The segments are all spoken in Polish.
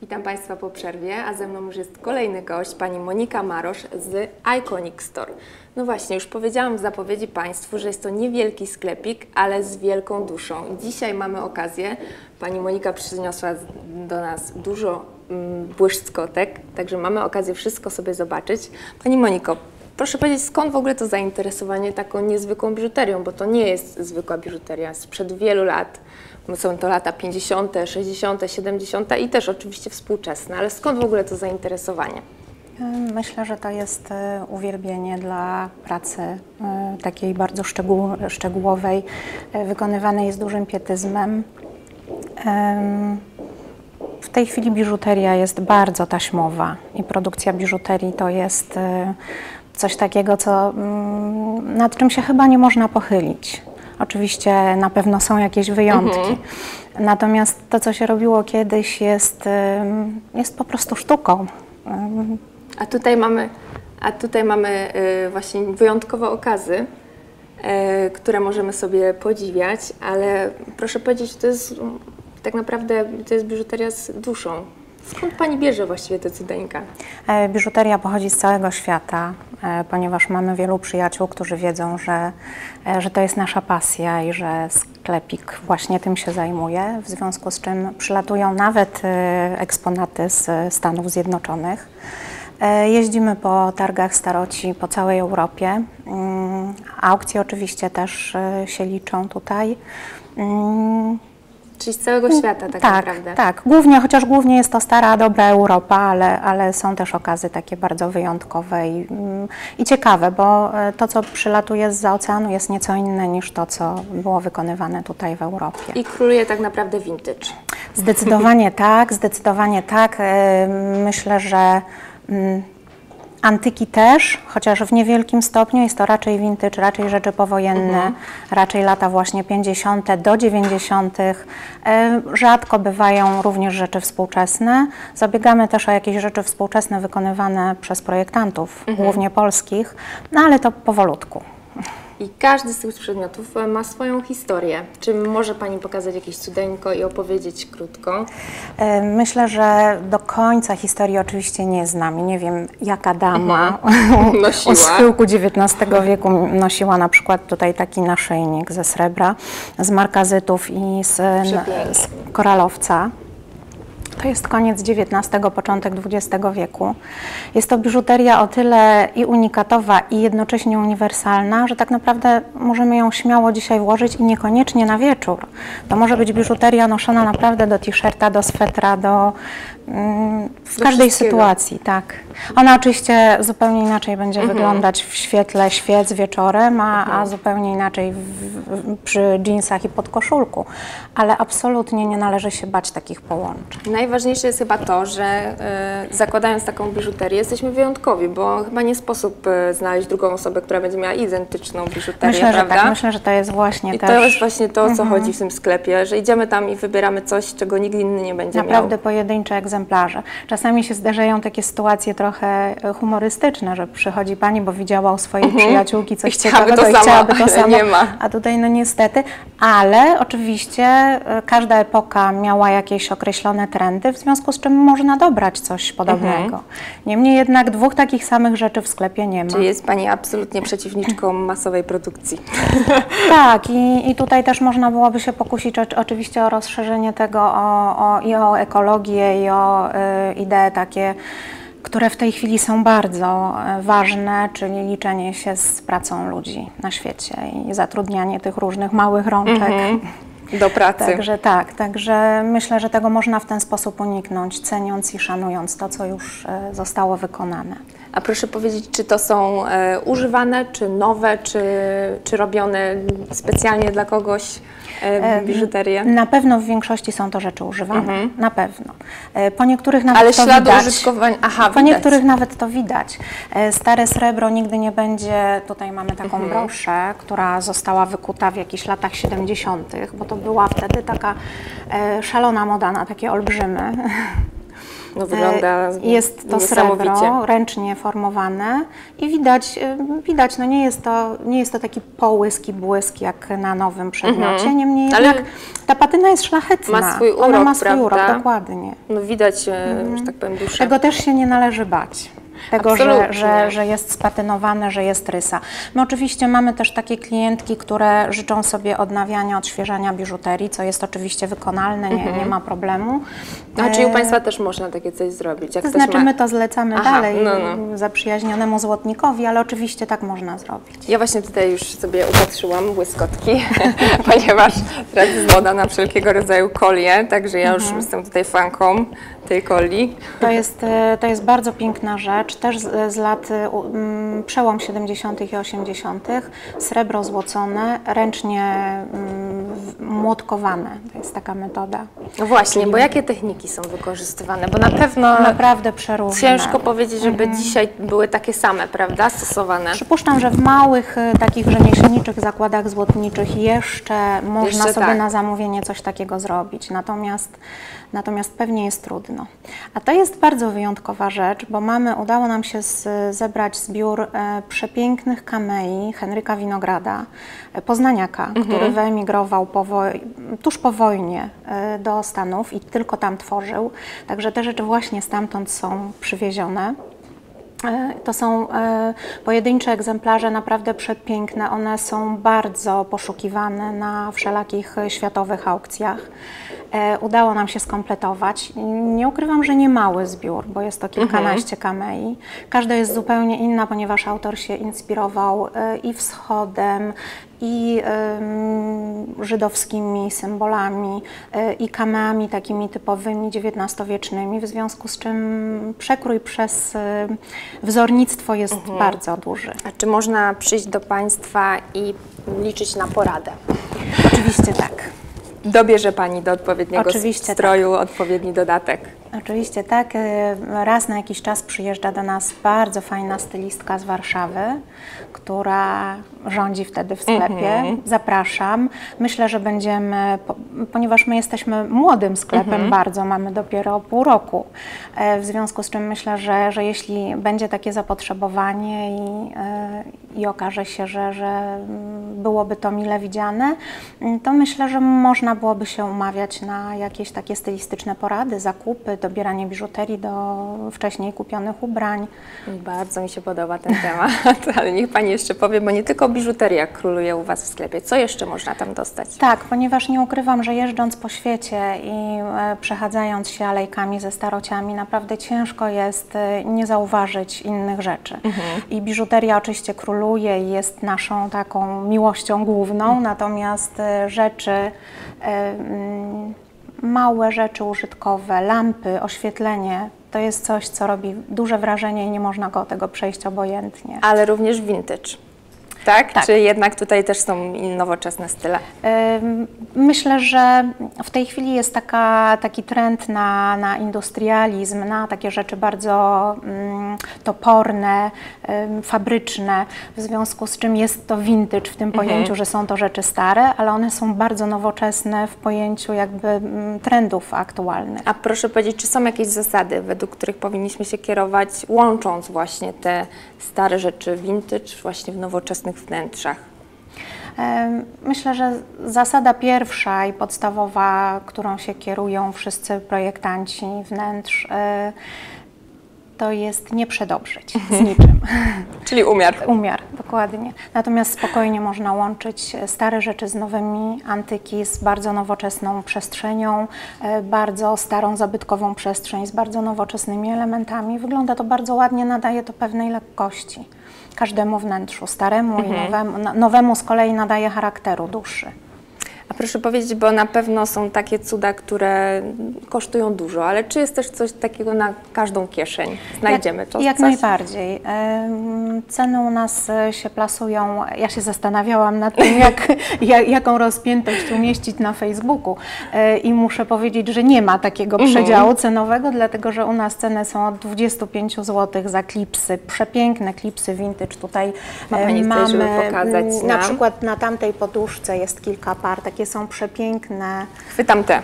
Witam Państwa po przerwie, a ze mną już jest kolejny gość, pani Monika Marosz z Iconic Store. No właśnie, już powiedziałam w zapowiedzi Państwu, że jest to niewielki sklepik, ale z wielką duszą. Dzisiaj mamy okazję, pani Monika przyniosła do nas dużo mm, także mamy okazję wszystko sobie zobaczyć. Pani Moniko, proszę powiedzieć, skąd w ogóle to zainteresowanie taką niezwykłą biżuterią, bo to nie jest zwykła biżuteria, sprzed wielu lat. Są to lata 50., 60., 70. i też oczywiście współczesne, ale skąd w ogóle to zainteresowanie? Myślę, że to jest e, uwielbienie dla pracy e, takiej bardzo szczegół, szczegółowej, e, wykonywanej z dużym pietyzmem. Em, W tej chwili biżuteria jest bardzo taśmowa i produkcja biżuterii to jest coś takiego, co, mm, nad czym się chyba nie można pochylić. Oczywiście na pewno są jakieś wyjątki. Natomiast to, co się robiło kiedyś, jest, jest po prostu sztuką. A tutaj mamy, a tutaj mamy y, właśnie wyjątkowe okazy, y, które możemy sobie podziwiać, ale proszę powiedzieć, to jest mm, tak naprawdę to jest biżuteria z duszą. Skąd Pani bierze właściwie te cudeńka? E, Biżuteria pochodzi z całego świata, e, ponieważ mamy wielu przyjaciół, którzy wiedzą, że, e, że to jest nasza pasja i że sklepik właśnie tym się zajmuje, w związku z czym przylatują nawet eksponaty z Stanów Zjednoczonych. Jeździmy po targach staroci po całej Europie. Mm, Aukcje oczywiście też się liczą tutaj. Czyli z całego świata tak, tak, naprawdę. tak. Głównie, chociaż głównie jest to stara, dobra Europa, ale, ale są też okazy takie bardzo wyjątkowe i, mm, i ciekawe, bo e, to, co przylatuje z oceanu jest nieco inne niż to, co było wykonywane tutaj w Europie. I króluje tak naprawdę vintage. Zdecydowanie tak, zdecydowanie tak. E, Myślę, że mm, antyki też, chociaż w niewielkim stopniu jest to raczej vintage, raczej rzeczy powojenne, raczej lata właśnie 50. do 90. E, Rzadko bywają również rzeczy współczesne. Zabiegamy też o jakieś rzeczy współczesne wykonywane przez projektantów, głównie polskich, no ale to powolutku. I każdy z tych przedmiotów e, ma swoją historię. Czy może Pani pokazać jakieś cudeńko i opowiedzieć krótko? E, Myślę, że do końca historii oczywiście nie znam nie wiem, jaka dama Nosiła. u schyłku XIX wieku nosiła na przykład tutaj taki naszyjnik ze srebra, z markazytów i z, z koralowca. To jest koniec XIX, początek XX wieku. Jest to biżuteria o tyle i unikatowa, i jednocześnie uniwersalna, że tak naprawdę możemy ją śmiało dzisiaj włożyć i niekoniecznie na wieczór. To może być biżuteria noszona naprawdę do t-shirta, do swetra, do, mm, w każdej sytuacji, tak. Ona oczywiście zupełnie inaczej będzie Mhm. wyglądać w świetle świec wieczorem, a, Mhm. a zupełnie inaczej w, w, przy dżinsach i podkoszulku. Ale absolutnie nie należy się bać takich połączeń. Najważniejsze jest chyba to, że e, zakładając taką biżuterię jesteśmy wyjątkowi, bo chyba nie sposób e, znaleźć drugą osobę, która będzie miała identyczną biżuterię, Myślę, że prawda? tak. Myślę, że to jest właśnie I też Mhm. to jest właśnie to, o co chodzi w tym sklepie, że idziemy tam i wybieramy coś, czego nikt inny nie będzie naprawdę miał. pojedyncze egzemplarze. Czasami się zdarzają takie sytuacje trochę e, humorystyczne, że przychodzi pani, bo widziała u swojej przyjaciółki coś I ciekawego to i chciałaby to samo. nie ma. A tutaj no niestety, ale oczywiście każda epoka miała jakieś określone trendy, w związku z czym można dobrać coś podobnego. Mhm. Niemniej jednak dwóch takich samych rzeczy w sklepie nie ma. Czyli jest Pani absolutnie przeciwniczką masowej produkcji. Tak, i, i tutaj też można byłoby się pokusić o, oczywiście o rozszerzenie tego o, o, i o ekologię, i o y, idee takie, które w tej chwili są bardzo y, ważne, czyli liczenie się z pracą ludzi na świecie i zatrudnianie tych różnych małych rączek. Do pracy. Także tak, także myślę, że tego można w ten sposób uniknąć, ceniąc i szanując to, co już y, zostało wykonane. A proszę powiedzieć, czy to są e, używane, czy nowe, czy, czy robione specjalnie dla kogoś e, biżuterie? Na pewno w większości są to rzeczy używane, na pewno. E, Po niektórych nawet Ale to śladu widać. użytkowania, aha, Po widać. niektórych nawet to widać. E, Stare srebro nigdy nie będzie, tutaj mamy taką Mhm. broszę, która została wykuta w jakichś latach 70., bo to była wtedy taka e, szalona moda na takie olbrzymy. No wygląda E, Jest to srebro, ręcznie formowane i widać, e, widać no nie, jest to, nie jest to taki połysk i błysk jak na nowym przedmiocie, niemniej Mhm. Ale jednak ta patyna jest szlachetna. ma swój Ona urok, ma swój urok, prawda? dokładnie. No widać, e, że tak powiem, duszę. Tego też się nie należy bać. Tego, że, że, że jest spatynowane, że jest rysa. My oczywiście mamy też takie klientki, które życzą sobie odnawiania, odświeżania biżuterii, co jest oczywiście wykonalne, nie, nie ma problemu. A czy u E, Państwa też można takie coś zrobić? Jak To znaczy ma... my to zlecamy Aha, dalej no, zaprzyjaźnionemu złotnikowi, ale oczywiście tak można zrobić. Ja właśnie tutaj już sobie upatrzyłam błyskotki, ponieważ teraz jest moda na wszelkiego rodzaju kolie, także ja już Mhm. jestem tutaj fanką tej coli. To jest, e, to jest bardzo piękna rzecz, też z, z lat e, mm, przełom 70. i 80. Srebro złocone, ręcznie mm, młotkowane. To jest taka metoda. No właśnie, bo jakie techniki są wykorzystywane? Bo na pewno Naprawdę przeróżne. ciężko powiedzieć, żeby Mhm. dzisiaj były takie same, prawda, stosowane. Przypuszczam, że w małych e, takich rzemieślniczych zakładach złotniczych jeszcze można Jeszcze sobie tak. na zamówienie coś takiego zrobić. Natomiast, natomiast pewnie jest trudno. A to jest bardzo wyjątkowa rzecz, bo mamy, udało nam się z, zebrać zbiór e, przepięknych kamei Henryka Winograda, e, poznaniaka, Mhm. który wyemigrował po tuż po wojnie e, do Stanów i tylko tam tworzył. Także te rzeczy właśnie stamtąd są przywiezione. E, To są e, pojedyncze egzemplarze, naprawdę przepiękne. One są bardzo poszukiwane na wszelakich światowych aukcjach. Udało nam się skompletować. Nie ukrywam, że nie mały zbiór, bo jest to kilkanaście kamei. Każda jest zupełnie inna, ponieważ autor się inspirował i wschodem, i żydowskimi symbolami, e, i kameami takimi typowymi XIX-wiecznymi, w związku z czym przekrój przez e, wzornictwo jest bardzo duży. A czy można przyjść do Państwa i liczyć na poradę? Oczywiście tak. Dobierze Pani do odpowiedniego Oczywiście stroju odpowiedni dodatek. Oczywiście tak. E, Raz na jakiś czas przyjeżdża do nas bardzo fajna stylistka z Warszawy, która rządzi wtedy w sklepie. Zapraszam. Myślę, że będziemy, po- ponieważ my jesteśmy młodym sklepem bardzo, mamy dopiero pół roku, e, w związku z czym myślę, że, że jeśli będzie takie zapotrzebowanie i, e, i okaże się, że, że mm, byłoby to mile widziane, mm, to myślę, że można byłoby się umawiać na jakieś takie stylistyczne porady, zakupy, dobieranie biżuterii do wcześniej kupionych ubrań. Bardzo mi się podoba ten temat, ale niech Pani jeszcze powie, bo nie tylko biżuteria króluje u Was w sklepie. Co jeszcze można tam dostać? Tak, ponieważ nie ukrywam, że jeżdżąc po świecie i e, przechadzając się alejkami ze starociami, naprawdę ciężko jest e, nie zauważyć innych rzeczy. I biżuteria oczywiście króluje i jest naszą taką miłością główną, natomiast e, rzeczy, mm, małe rzeczy użytkowe, lampy, oświetlenie, to jest coś, co robi duże wrażenie i nie można go tego przejść obojętnie. Ale również vintage. Tak? Tak. Czy jednak tutaj też są nowoczesne style? Myślę, że w tej chwili jest taka, taki trend na, na industrializm, na takie rzeczy bardzo mm, toporne, fabryczne, w związku z czym jest to vintage w tym pojęciu, że są to rzeczy stare, ale one są bardzo nowoczesne w pojęciu jakby mm, trendów aktualnych. A proszę powiedzieć, czy są jakieś zasady, według których powinniśmy się kierować, łącząc właśnie te stare rzeczy vintage właśnie w nowoczesnych wnętrzach? Em, Myślę, że zasada pierwsza i podstawowa, którą się kierują wszyscy projektanci wnętrz, e, to jest nie przedobrzyć z niczym. Czyli umiar. Umiar, dokładnie. Natomiast spokojnie można łączyć stare rzeczy z nowymi, antyki z bardzo nowoczesną przestrzenią, e, bardzo starą, zabytkową przestrzeń z bardzo nowoczesnymi elementami. Wygląda to bardzo ładnie, nadaje to pewnej lekkości każdemu wnętrzu, staremu i nowemu. no- Nowemu z kolei nadaje charakteru, duszy. A proszę powiedzieć, bo na pewno są takie cuda, które kosztują dużo, ale czy jest też coś takiego na każdą kieszeń? Znajdziemy jak, to Jak coś? najbardziej. Ceny u nas e, się plasują. Ja się zastanawiałam nad tym, jak, jak, jaką rozpiętość umieścić na Facebooku E, i muszę powiedzieć, że nie ma takiego Mhm. przedziału cenowego, dlatego że u nas ceny są od 25 zł za klipsy. Przepiękne klipsy vintage. Tutaj Ma e, pani mamy pokazać na nam? przykład na tamtej poduszce jest kilka par. Takie są przepiękne. Chwytam te.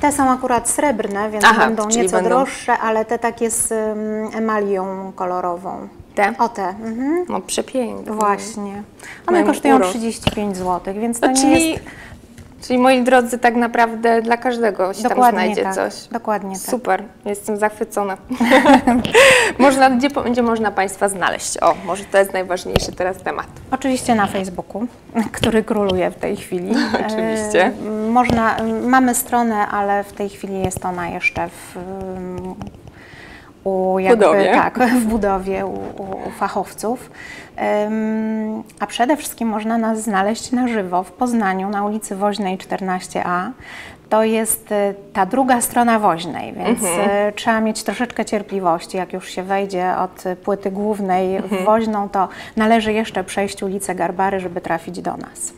Te są akurat srebrne, więc Aha, będą nieco będą- droższe, ale te takie z ym, emalią kolorową. Te? O te, mhm. No przepiękne. właśnie. One Mają kosztują urost. 35 zł, więc to No, nie czyli, jest czyli moi drodzy, tak naprawdę dla każdego się tam dokładnie znajdzie tak. coś. Dokładnie tak. Super, jestem zachwycona. można, gdzie, gdzie można Państwa znaleźć? O, może to jest najważniejszy teraz temat. Oczywiście na Facebooku, który króluje w tej chwili. Oczywiście. E, Można, mamy stronę, ale w tej chwili jest ona jeszcze w, u jakby, budowie. Tak, w budowie u, u, fachowców. Em, A przede wszystkim można nas znaleźć na żywo w Poznaniu na ulicy Woźnej 14a. To jest e, ta druga strona Woźnej, więc e, trzeba mieć troszeczkę cierpliwości. Jak już się wejdzie od płyty głównej w Woźną, to należy jeszcze przejść ulicę Garbary, żeby trafić do nas.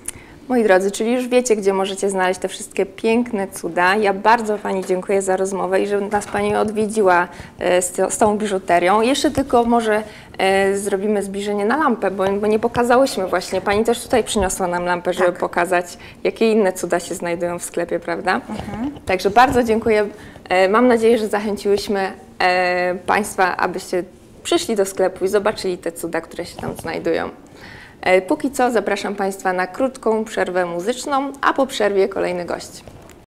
Moi drodzy, czyli już wiecie, gdzie możecie znaleźć te wszystkie piękne cuda. Ja bardzo Pani dziękuję za rozmowę i że nas Pani odwiedziła e, z, tą- biżuterią. Jeszcze tylko może e, zrobimy zbliżenie na lampę, bo, nie pokazałyśmy właśnie. Pani też tutaj przyniosła nam lampę, żeby pokazać, jakie inne cuda się znajdują w sklepie, prawda? Także bardzo dziękuję. E, mam nadzieję, że zachęciłyśmy Państwa, abyście przyszli do sklepu i zobaczyli te cuda, które się tam znajdują. E, Póki co zapraszam Państwa na krótką przerwę muzyczną, a po przerwie kolejny gość.